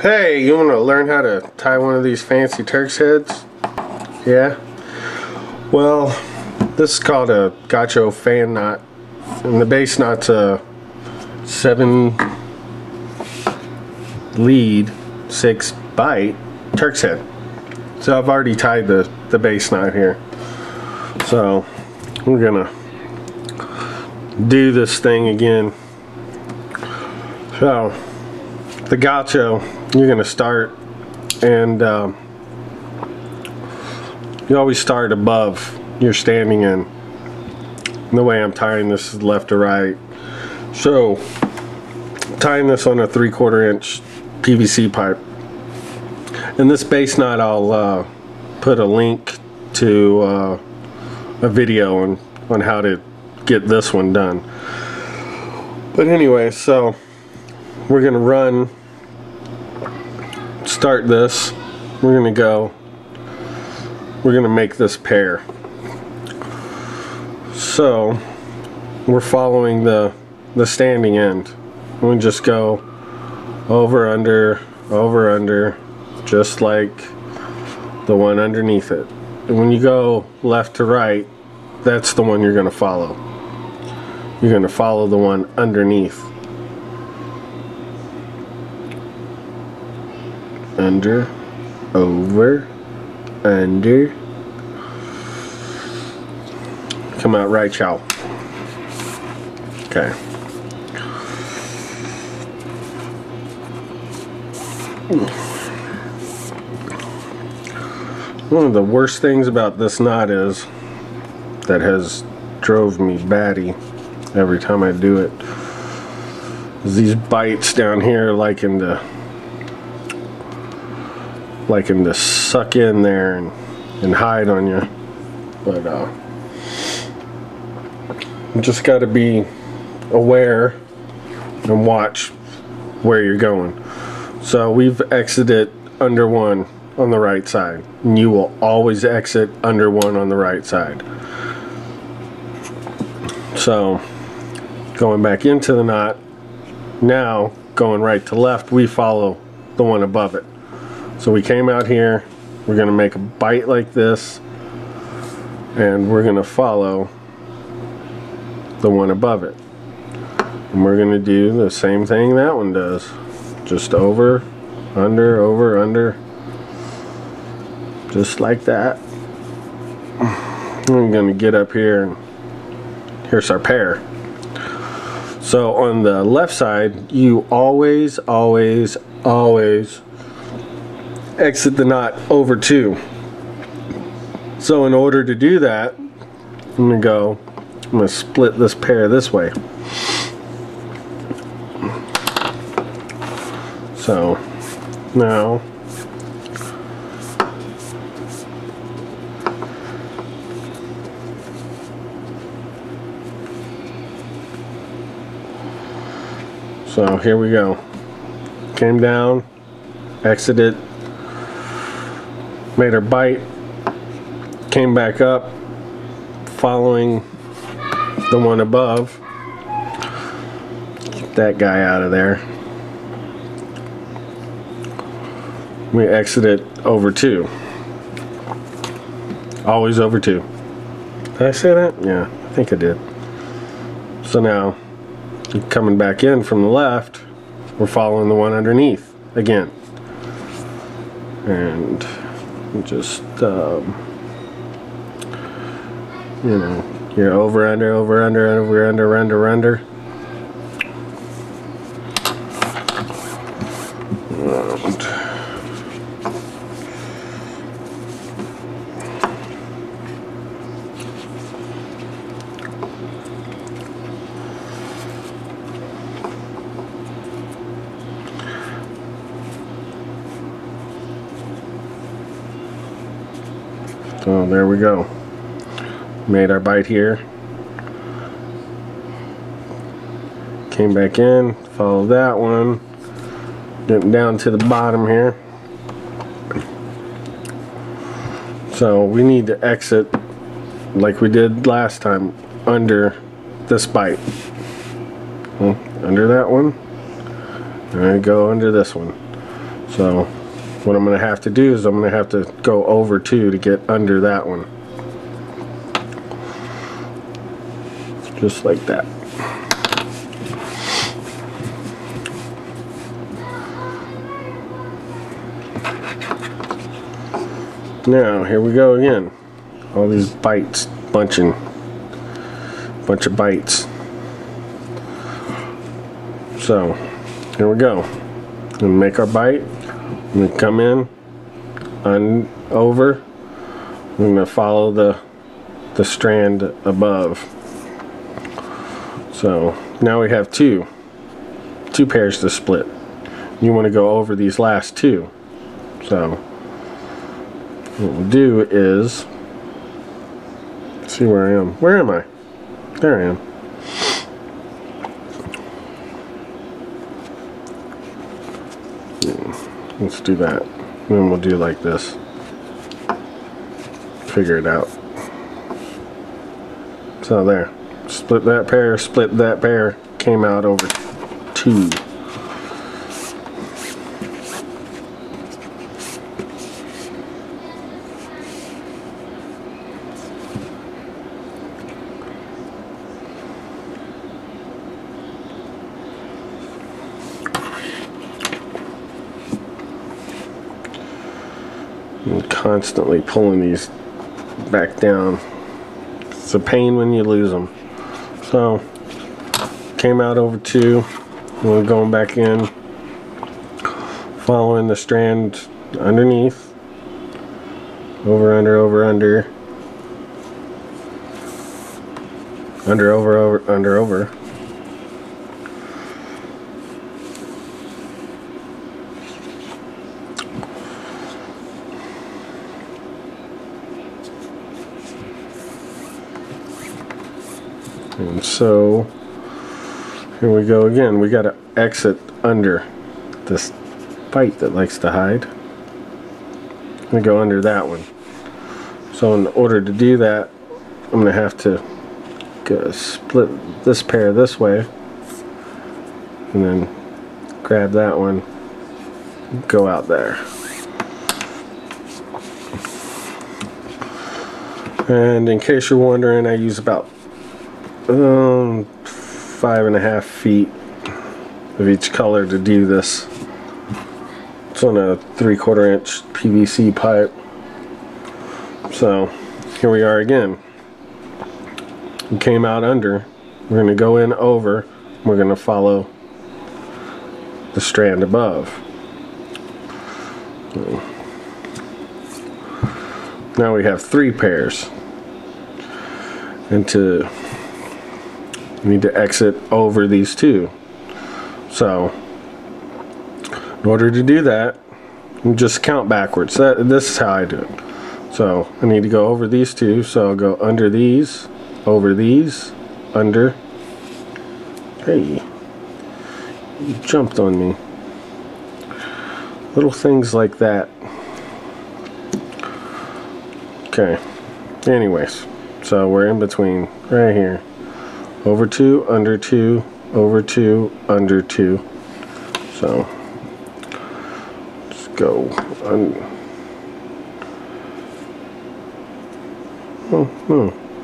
Hey, you want to learn how to tie one of these fancy Turk's heads? Yeah? Well, this is called a Gaucho fan knot. And the base knot's a 7 lead, 6 bite Turk's head. So I've already tied the, the base knot here. So we're going to do this thing again. So the Gaucho you're going to start and um, you always start above you're standing in. The way I'm tying this is left to right. So tying this on a three quarter inch PVC pipe. And this base knot I'll uh, put a link to uh, a video on on how to get this one done. But anyway so we're gonna run start this, we're going to go, we're going to make this pair. So, we're following the, the standing end. We just go over, under, over, under, just like the one underneath it. And when you go left to right, that's the one you're going to follow. You're going to follow the one underneath. Under, over, under. Come out right, y'all. Okay. One of the worst things about this knot is that has drove me batty every time I do it is these bites down here like in the like him to suck in there and, and hide on you. But uh, you just got to be aware and watch where you're going. So we've exited under one on the right side. And you will always exit under one on the right side. So going back into the knot, now going right to left, we follow the one above it. So we came out here, we're gonna make a bite like this, and we're gonna follow the one above it. And we're gonna do the same thing that one does. Just over, under, over, under, just like that. I'm gonna get up here and here's our pair. So on the left side, you always, always, always exit the knot over two. So in order to do that, I'm going to go, I'm going to split this pair this way. So now So here we go. Came down, exited made her bite, came back up, following the one above. Get that guy out of there. We exited over two. Always over two. Did I say that? Yeah, I think I did. So now, coming back in from the left, we're following the one underneath again. And just um, you know you're over under over under over under under under go. Made our bite here. Came back in, follow that one. Went down to the bottom here. So we need to exit like we did last time under this bite. Well, under that one. And I go under this one. So what I'm going to have to do is I'm going to have to go over two to get under that one. Just like that. Now, here we go again. All these bites bunching. Bunch of bites. So, here we go. We make our bite. We come in, on over. We're gonna follow the the strand above. So now we have two, two pairs to split. You want to go over these last two. So what we'll do is see where I am. Where am I? There I am. Let's do that. Then we'll do like this. Figure it out. So there. Split that pair, split that pair, came out over two. Constantly pulling these back down. It's a pain when you lose them. So, came out over two. We're going back in, following the strand underneath. Over, under, over, under. Under, over, over, under, over. So here we go again. We got to exit under this bite that likes to hide. We go under that one. So in order to do that, I'm going to have to split this pair this way and then grab that one go out there. And in case you're wondering, I use about um, five and a half feet of each color to do this. It's on a three quarter inch PVC pipe. So here we are again. We came out under. We're going to go in over. We're going to follow the strand above. Now we have three pairs. And to you need to exit over these two. So, in order to do that, just count backwards. That This is how I do it. So, I need to go over these two. So, I'll go under these, over these, under. Hey, you jumped on me. Little things like that. Okay. Anyways, so we're in between right here over 2, under 2, over 2, under 2. So, let's go. Oh.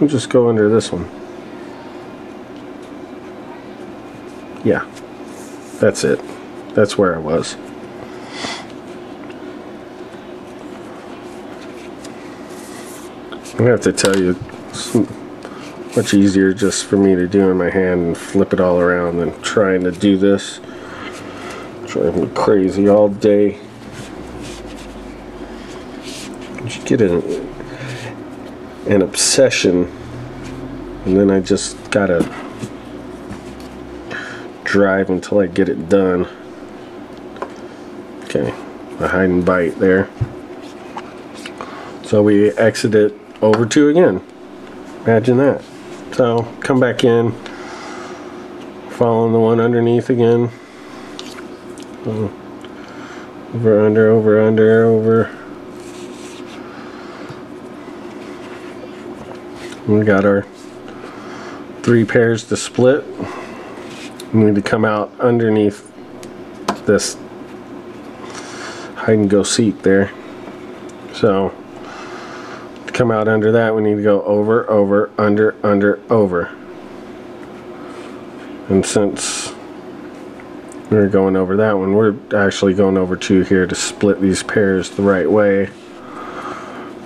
We'll just go under this one. Yeah, that's it. That's where I was. I have to tell you, much easier just for me to do in my hand and flip it all around than trying to do this. Drive me crazy all day. You get an, an obsession and then I just gotta drive until I get it done. Okay, a hide and bite there. So we exit it over two again. Imagine that. So come back in, following the one underneath again. Oh. over, under, over, under, over. We got our three pairs to split. We need to come out underneath this hide and go seek there. So come out under that, we need to go over, over, under, under, over. And since we're going over that one, we're actually going over two here to split these pairs the right way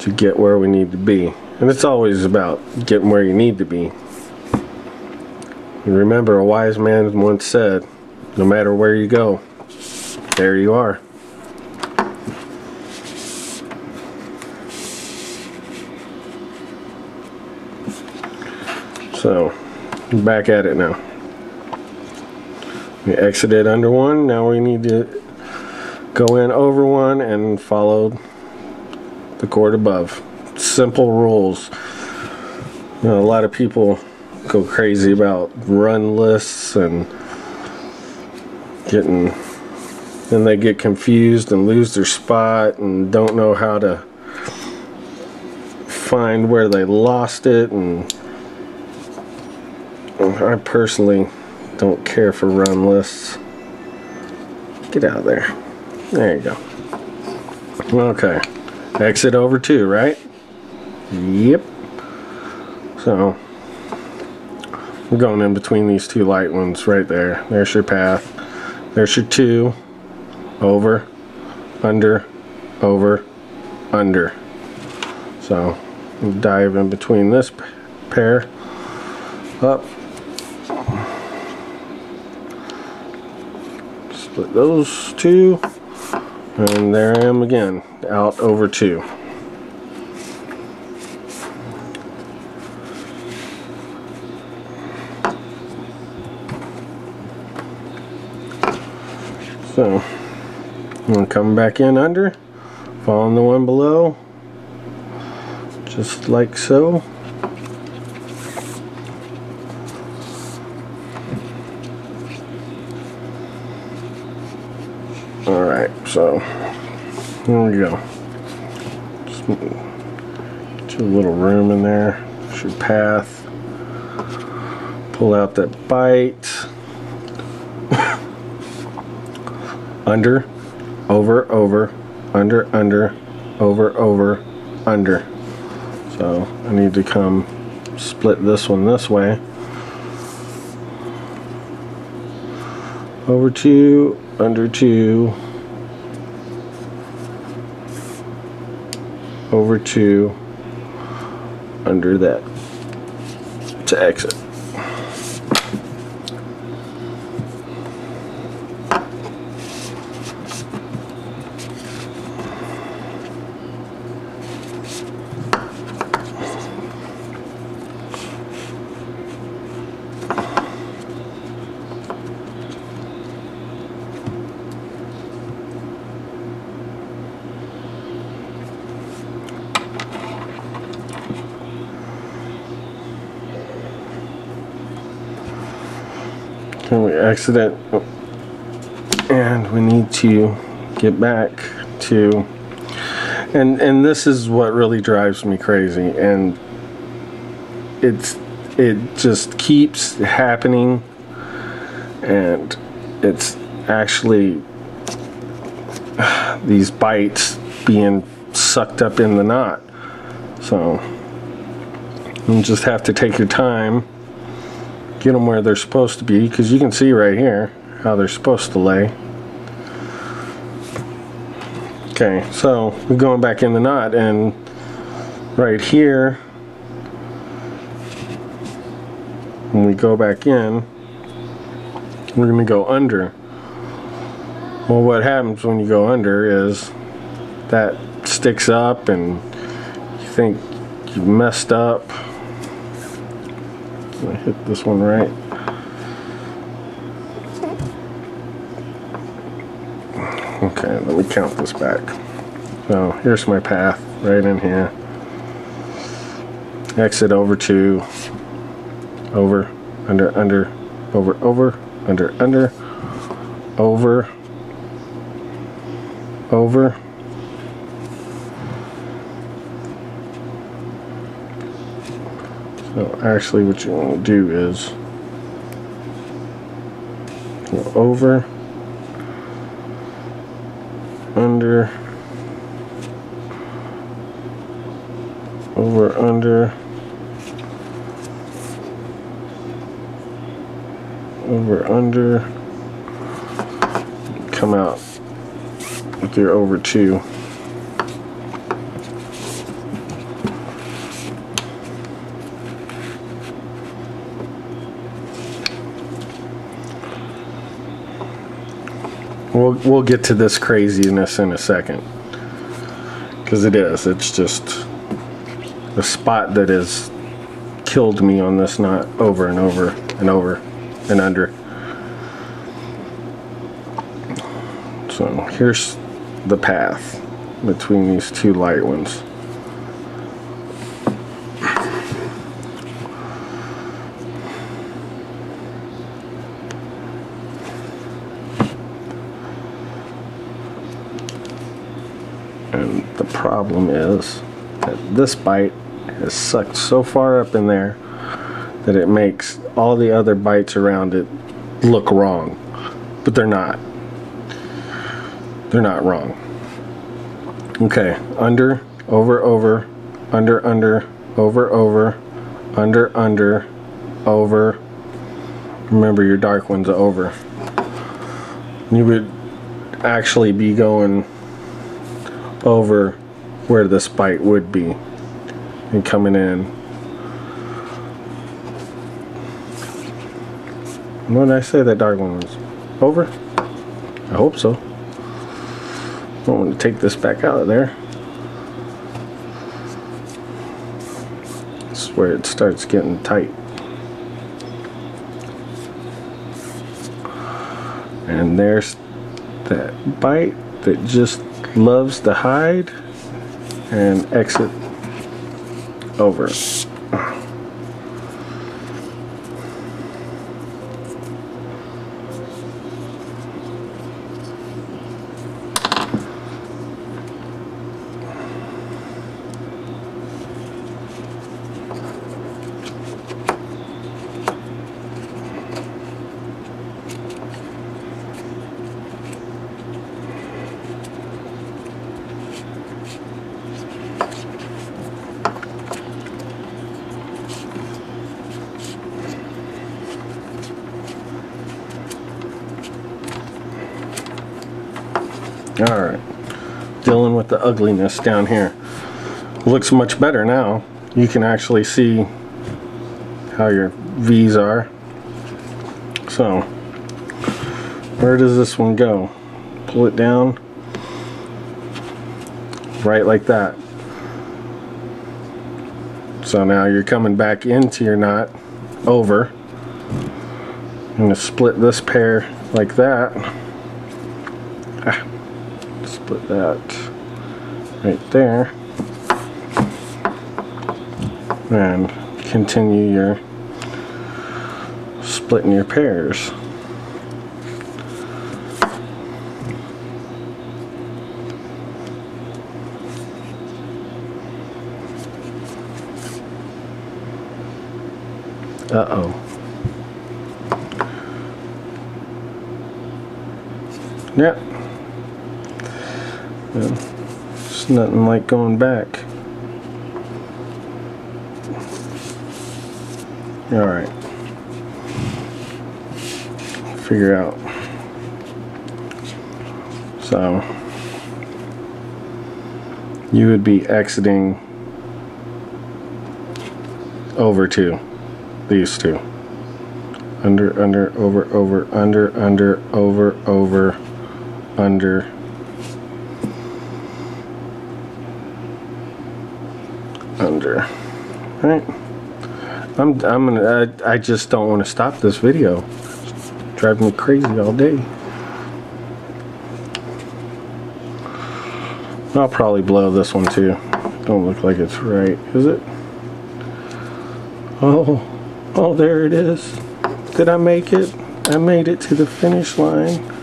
to get where we need to be. And it's always about getting where you need to be. And remember, a wise man once said, no matter where you go, there you are. So, back at it now. We exited under one, now we need to go in over one and follow the cord above. Simple rules. You know, a lot of people go crazy about run lists and getting then they get confused and lose their spot and don't know how to find where they lost it and I personally don't care for run lists. Get out of there. There you go. Okay. Exit over two, right? Yep. So, we're going in between these two light ones right there. There's your path. There's your two. Over, under, over, under. So, dive in between this pair. Up. Those two. And there I am again, out over two. So, I'm going to come back in under, following the one below, just like so. Alright, so there we go. Just a little room in there. There's your path. Pull out that bite. under, over, over, under, under, over, over, under. So I need to come split this one this way. Over two, under two, over to under that to exit. And we it and we need to get back to and and this is what really drives me crazy and it's it just keeps happening and it's actually these bites being sucked up in the knot. So you just have to take your time get them where they're supposed to be because you can see right here how they're supposed to lay. Okay, so we're going back in the knot and right here when we go back in we're going to go under. Well what happens when you go under is that sticks up and you think you messed up I hit this one right. Okay, let me count this back. So here's my path right in here. Exit over two over, under, under, over, over, under, under, over, over, So actually what you want to do is go over, under, over, under, over, under, come out with your over two. We'll, we'll get to this craziness in a second. Because it is. It's just the spot that has killed me on this knot over and over and over and under. So here's the path between these two light ones. And the problem is that this bite is sucked so far up in there that it makes all the other bites around it look wrong. But they're not. They're not wrong. Okay, under, over, over, under, under, over, over, under, under, over. Remember your dark one's are over. You would actually be going over where this bite would be and coming in. What did I say that dark one was? Over? I hope so. I want to take this back out of there. This is where it starts getting tight. And there's that bite that just loves to hide and exit over. Alright. Dealing with the ugliness down here. Looks much better now. You can actually see how your V's are. So, where does this one go? Pull it down. Right like that. So now you're coming back into your knot over. I'm going to split this pair like that. Split that right there. And continue your splitting your pairs. Uh-oh. Yep. It's nothing like going back. Alright. Figure out. So, you would be exiting over two. These two. Under, under, over, over, under, under, over, over, under, under. Right. I'm I'm gonna I, I just don't want to stop this video. It's driving me crazy all day. I'll probably blow this one too. Don't look like it's right, is it? Oh, oh there it is. Did I make it? I made it to the finish line.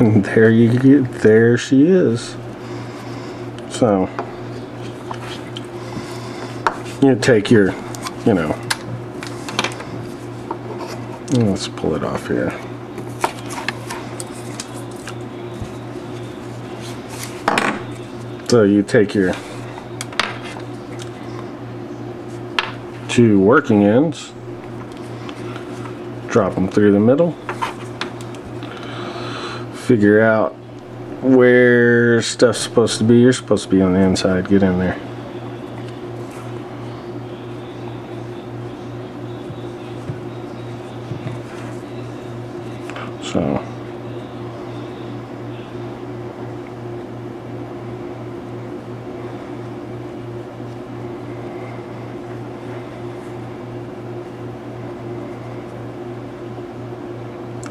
And there you get there she is. So you take your you know. Let's pull it off here. So you take your two working ends, drop them through the middle, figure out where stuff's supposed to be. You're supposed to be on the inside. Get in there. So.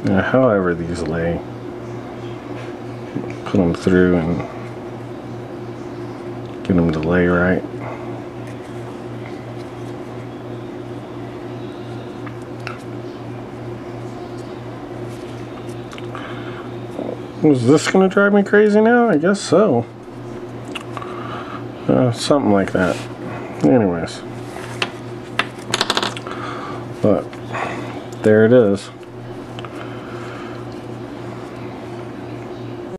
Yeah, however these lay, put them through and get them to lay right. Is this going to drive me crazy now? I guess so. Uh, something like that. Anyways. But, there it is.